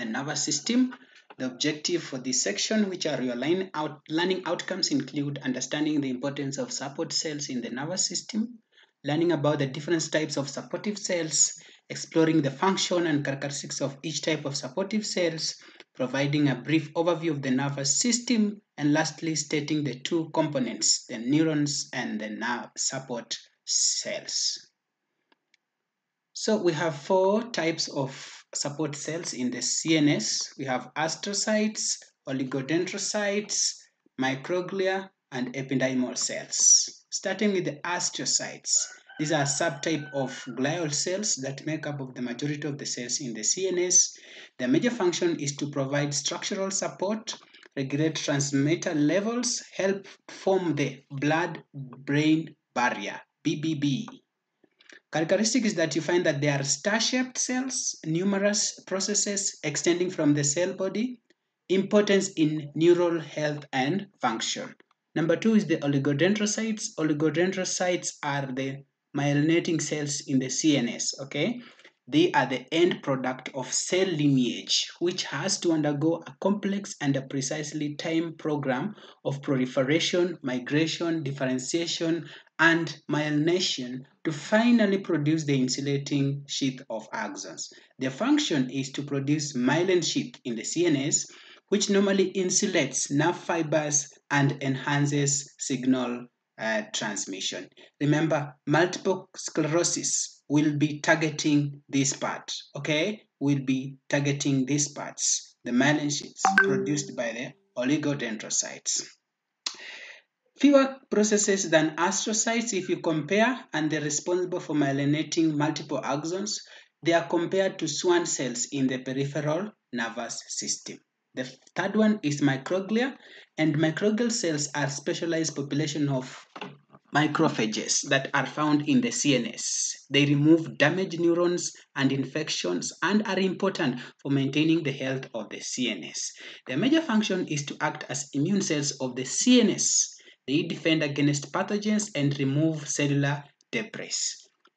the nervous system. The objective for this section, which are your out, learning outcomes, include understanding the importance of support cells in the nervous system, learning about the different types of supportive cells, exploring the function and characteristics of each type of supportive cells, providing a brief overview of the nervous system, and lastly stating the two components, the neurons and the support cells. So we have four types of support cells in the CNS. We have astrocytes, oligodendrocytes, microglia, and ependymal cells. Starting with the astrocytes, these are a subtype of glial cells that make up of the majority of the cells in the CNS. Their major function is to provide structural support, regulate transmitter levels, help form the blood-brain barrier, BBB. Characteristic is that you find that they are star-shaped cells, numerous processes extending from the cell body, importance in neural health and function. Number two is the oligodendrocytes. Oligodendrocytes are the myelinating cells in the CNS, okay? They are the end product of cell lineage, which has to undergo a complex and a precisely timed program of proliferation, migration, differentiation, and myelination to finally produce the insulating sheath of axons. Their function is to produce myelin sheath in the CNS, which normally insulates nerve fibers and enhances signal uh, transmission. Remember, multiple sclerosis will be targeting this part, okay? Will be targeting these parts, the myelin sheaths produced by the oligodendrocytes. Fewer processes than astrocytes if you compare and they're responsible for myelinating multiple axons. They are compared to Schwann cells in the peripheral nervous system. The third one is microglia and microglial cells are specialized population of macrophages that are found in the CNS. They remove damaged neurons and infections and are important for maintaining the health of the CNS. Their major function is to act as immune cells of the CNS. They defend against pathogens and remove cellular debris.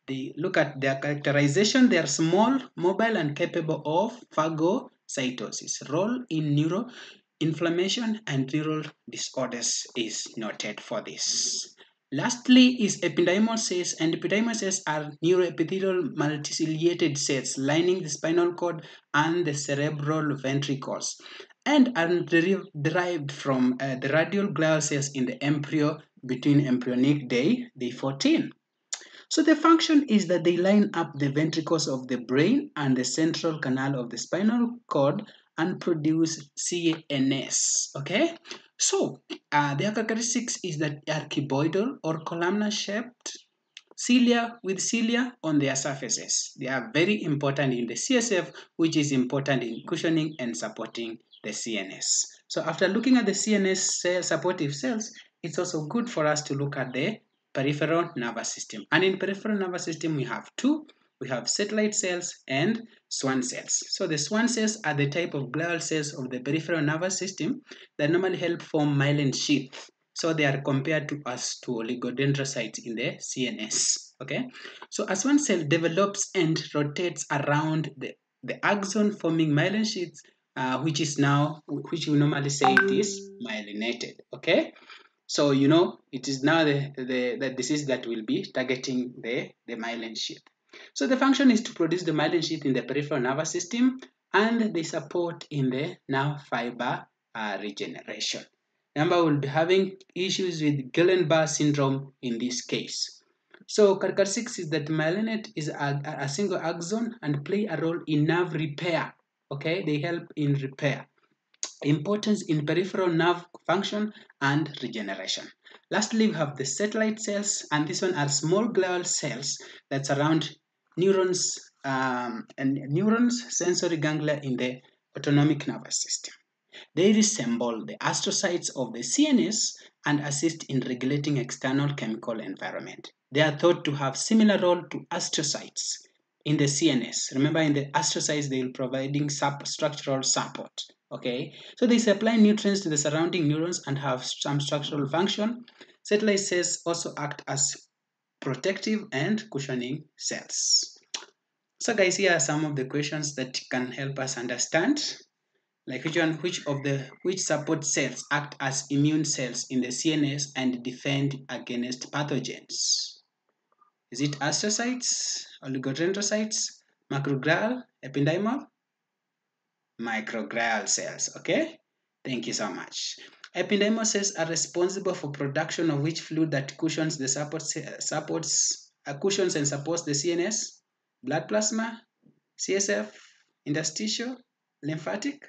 They look at their characterization. They are small, mobile, and capable of phagocytosis. Role in neuro inflammation and neural disorders is noted for this. Lastly is ependymal cells and cells are neuroepithelial multiciliated cells lining the spinal cord and the cerebral ventricles and are derived from uh, the radial glial cells in the embryo between embryonic day, day 14. So the function is that they line up the ventricles of the brain and the central canal of the spinal cord and produce CNS, okay? So, uh, their characteristics is that they are or columnar shaped cilia with cilia on their surfaces. They are very important in the CSF, which is important in cushioning and supporting the CNS. So after looking at the CNS supportive cells, it's also good for us to look at the peripheral nervous system. And in peripheral nervous system, we have two we have satellite cells and Schwann cells. So the Schwann cells are the type of glial cells of the peripheral nervous system that normally help form myelin sheath. So they are compared to us to oligodendrocytes in the CNS. Okay, so a Schwann cell develops and rotates around the, the axon forming myelin sheaths, uh, which is now, which we normally say it is myelinated. Okay, so you know it is now the, the, the disease that will be targeting the, the myelin sheath. So the function is to produce the myelin sheath in the peripheral nervous system and they support in the nerve fiber uh, regeneration. Remember, we'll be having issues with Guillain-Barré syndrome in this case. So characteristics is that myelinate is a, a single axon and play a role in nerve repair. Okay, they help in repair. Importance in peripheral nerve function and regeneration. Lastly, we have the satellite cells, and this one are small glial cells that surround neurons um, and neurons sensory ganglia in the autonomic nervous system. They resemble the astrocytes of the CNS and assist in regulating external chemical environment. They are thought to have similar role to astrocytes in the CNS. Remember in the astrocytes they will providing structural support. Okay, so they supply nutrients to the surrounding neurons and have some structural function. Satellite cells also act as protective and cushioning cells. So guys, here are some of the questions that can help us understand. Like which one, which of the, which support cells act as immune cells in the CNS and defend against pathogens? Is it astrocytes, oligodendrocytes, macroglial, ependymal? Microglial cells, okay? Thank you so much. Ependymal cells are responsible for production of which fluid that cushions the support, supports, uh, cushions and supports the CNS? Blood plasma, CSF, interstitial, lymphatic?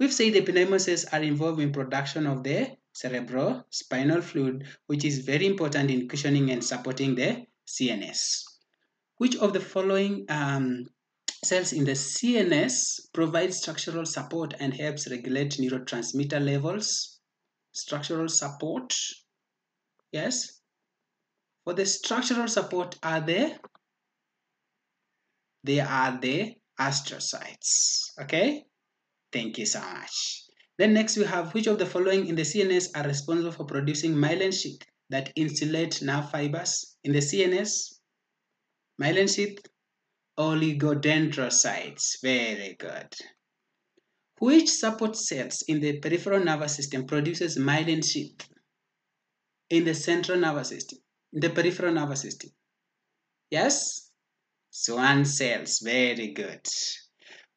We've said the ependymal cells are involved in production of the cerebrospinal fluid, which is very important in cushioning and supporting the CNS. Which of the following um, cells in the CNS provides structural support and helps regulate neurotransmitter levels? Structural support, yes. For the structural support are the, they are the astrocytes, okay? Thank you so much. Then next we have which of the following in the CNS are responsible for producing myelin sheath that insulate nerve fibers in the CNS? Myelin sheath, oligodendrocytes. Very good. Which support cells in the peripheral nervous system produces myelin sheath in the central nervous system, in the peripheral nervous system? Yes? Schwann cells. Very good.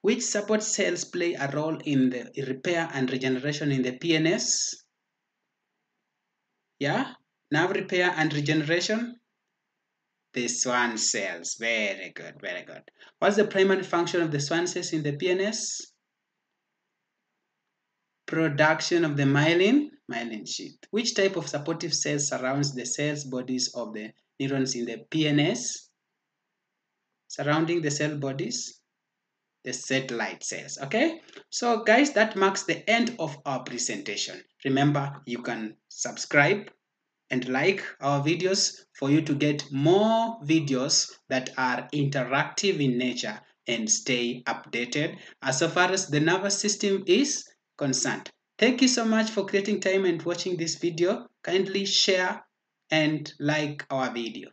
Which support cells play a role in the repair and regeneration in the PNS? Yeah? Nerve repair and regeneration? The Schwann cells. Very good, very good. What's the primary function of the Schwann cells in the PNS? Production of the myelin, myelin sheath. Which type of supportive cells surrounds the cells bodies of the neurons in the PNS? Surrounding the cell bodies? the satellite cells okay so guys that marks the end of our presentation remember you can subscribe and like our videos for you to get more videos that are interactive in nature and stay updated. As far as the nervous system is concerned thank you so much for creating time and watching this video. Kindly share and like our video